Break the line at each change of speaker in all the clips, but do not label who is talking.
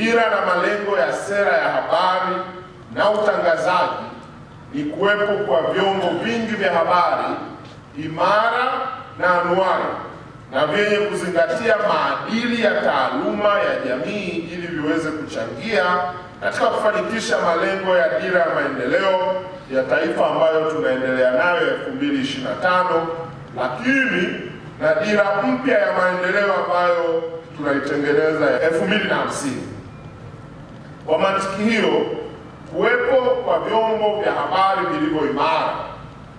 Dira na malengo ya sera ya habari na utangazaji ni kuwepo kwa vyombo vingi vya habari imara na anuari na vyenye kuzingatia maadili ya taaluma ya jamii ili viweze kuchangia katika kufanikisha malengo ya dira ya maendeleo ya taifa ambayo tunaendelea nayo ya 2025 lakini na dira mpya ya maendeleo ambayo tunaitengeneza ya 2050. Kwa mantiki hiyo, kuwepo kwa vyombo vya habari vilivyo imara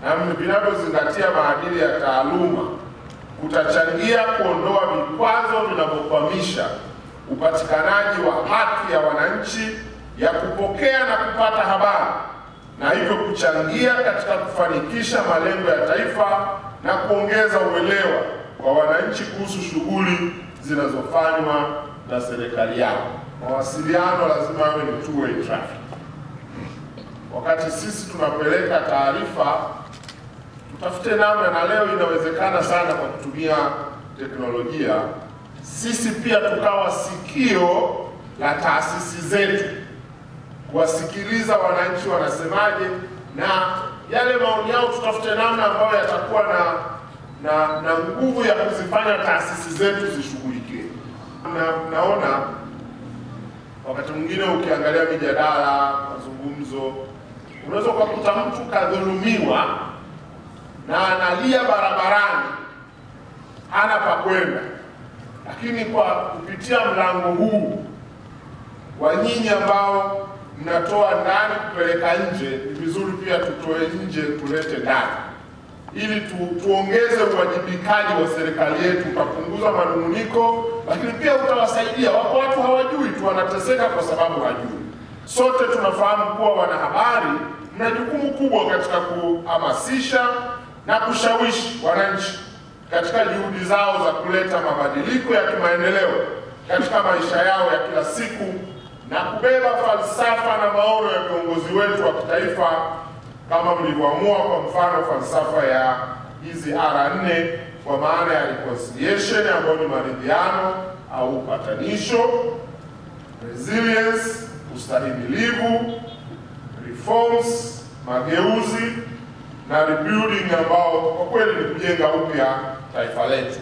na vinavyozingatia maadili ya taaluma kutachangia kuondoa vikwazo vinavyokwamisha upatikanaji wa haki ya wananchi ya kupokea na kupata habari na hivyo kuchangia katika kufanikisha malengo ya taifa na kuongeza uelewa kwa wananchi kuhusu shughuli zinazofanywa na serikali yao. Mawasiliano lazima yawe ni two way traffic. Wakati sisi tunapeleka taarifa, tutafute namna, na leo inawezekana sana kwa kutumia teknolojia, sisi pia tukawa sikio la taasisi zetu kuwasikiliza wananchi wanasemaje, na yale maoni yao tutafute namna ambayo yatakuwa na na na nguvu ya kuzifanya taasisi zetu zishughulikie. Mwingine ukiangalia mijadala, mazungumzo, unaweza ukakuta mtu kadhulumiwa na analia barabarani, hana pa kwenda, lakini kwa kupitia mlango huu wa nyinyi ambao mnatoa ndani kupeleka nje, ni vizuri pia tutoe nje kulete ndani, ili tu, tuongeze uwajibikaji wa serikali yetu, utapunguza manunguniko, lakini pia utawasaidia. Wako watu hawajui tu, wanateseka kwa sababu hajui. Sote tunafahamu kuwa wanahabari mna jukumu kubwa katika kuhamasisha na kushawishi wananchi katika juhudi zao za kuleta mabadiliko ya kimaendeleo katika maisha yao ya kila siku na kubeba falsafa na maono ya viongozi wetu wa kitaifa kama mlivyoamua, kwa mfano falsafa ya hizi R4 kwa maana ya reconciliation ambayo ni maridhiano au upatanisho, resilience, ustahimilivu, reforms, mageuzi na rebuilding, ambao kwa kweli ni kujenga upya taifa letu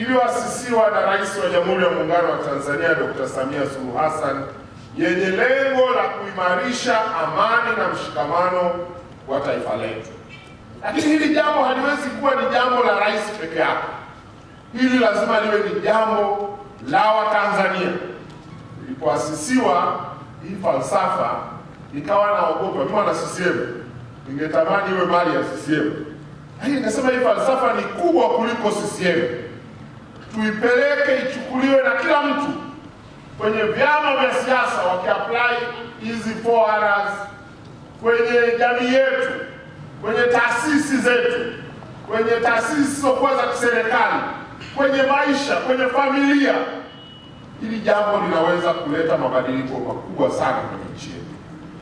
iliyoasisiwa na Rais wa Jamhuri ya Muungano wa Tanzania Dr. Samia Suluhu Hassan yenye lengo la kuimarisha amani na mshikamano wa taifa letu. Lakini hili jambo haliwezi kuwa ni jambo la rais peke yake. Hili lazima liwe ni jambo la Watanzania. Ilipoasisiwa hii falsafa, ikawa na naogopa mimi na CCM, ningetamani iwe mali ya CCM, Hii nasema hii falsafa ni kubwa kuliko CCM, tuipeleke ichukuliwe na kila mtu kwenye vyama vya siasa wakiapply hizi 4Rs kwenye jamii yetu, kwenye taasisi zetu, kwenye taasisi zisizokuwa za kiserikali, kwenye maisha, kwenye familia. Hili jambo linaweza kuleta mabadiliko makubwa sana kwenye nchi yetu.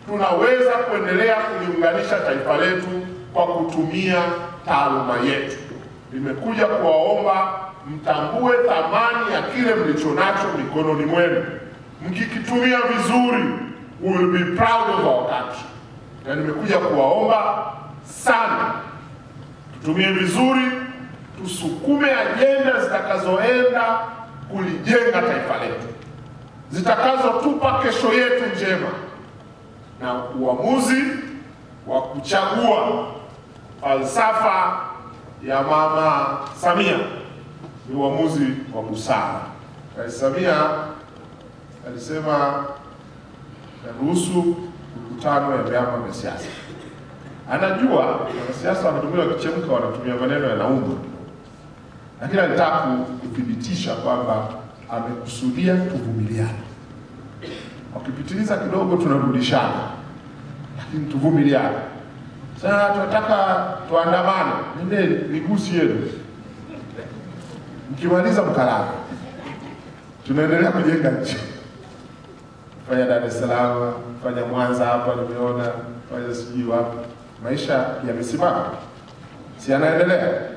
Tunaweza kuendelea kuliunganisha taifa letu kwa kutumia taaluma yetu. Nimekuja kuwaomba mtambue thamani ya kile mlicho nacho mikononi mwenu. Mkikitumia vizuri, we will be proud of our country. Na nimekuja kuwaomba sana tutumie vizuri, tusukume ajenda zitakazoenda kulijenga taifa letu, zitakazotupa kesho yetu njema, na uamuzi wa kuchagua falsafa ya Mama Samia ni uamuzi wa busara. Rais Samia alisema naruhusu mikutano ya vyama vya siasa. Anajua wanasiasa wanatumia wakichemka, wanatumia maneno yanauma, lakini alitaka kuthibitisha kwamba amekusudia tuvumiliane. Wakipitiliza kidogo, tunarudishana, lakini tuvumiliane. Sasa tunataka tuandamane, nende migusi yenu mkimaliza mkalala, tunaendelea kujenga nchi. Fanya Dar es Salaam, fanya Mwanza hapa nimeona, fanya sijui wapi, maisha yamesimama, si yanaendelea?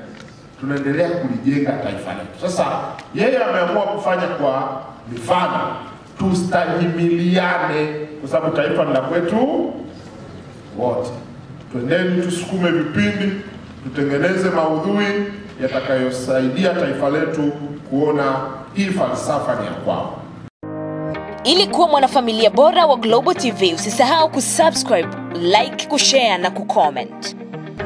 Tunaendelea kulijenga taifa letu. Sasa yeye ameamua kufanya kwa mifano, tustahimiliane, kwa sababu taifa ni la kwetu wote. Twendeni tusukume vipindi, tutengeneze maudhui yatakayosaidia taifa letu kuona hii falsafa ni ya kwao.
Ili kuwa mwanafamilia bora wa Global TV, usisahau kusubscribe, like, kushare na kucomment.